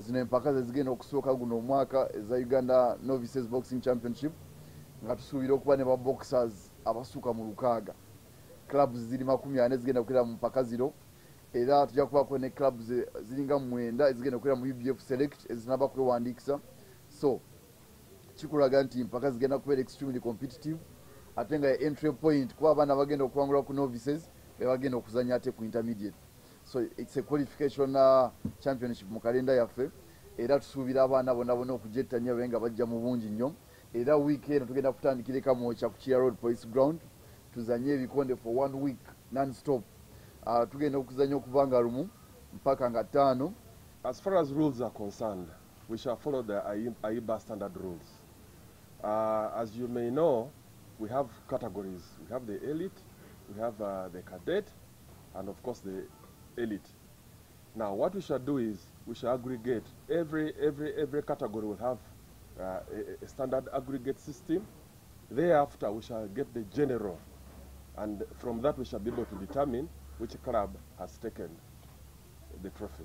zino empaka zezigenda okusooka guno omwaka eza uganda novices boxing championship nga tusuubira okuba ne baboxers abasuuka mu lukaaga. Clubs ziri makumi ane zigenda kukolera mu mpaka zino era tujja kubaako ne clubs ziringa mwenda ezigenda okukolera mu ubf select ezinaba kwewandiikisa so kikulaga nti mpaka zigenda kubeera extremely competitive ate nga entry point kuba abaana bagenda okuwangulwa ku novices bebagenda okuzanya ate ku intermediate so its a qualification uh, championship mu kalenda yaffe. Era tusuubira abaana bonna okujettanya babe nga bajja mu bungi nnyo. Era wiiki eno tugenda kutandikira e kamwoca ku kira road police ground. Tuzanye ebikonde for one week nonstop. Uh, tugenda okuzanya okuva nga lumu mpaka nga ttaano. As far as rules are concerned, we shall follow the AI- AIBA standard rules. Uh, as you may know, we have categories. We have the elite, we have uh, the cadet, and of course the elite. Now, what we shall do is we shall aggregate. Every, every, every category will have uh, a, a standard aggregate system. Thereafter, we shall get the general, and from that we shall be able to determine which club has taken the trophy.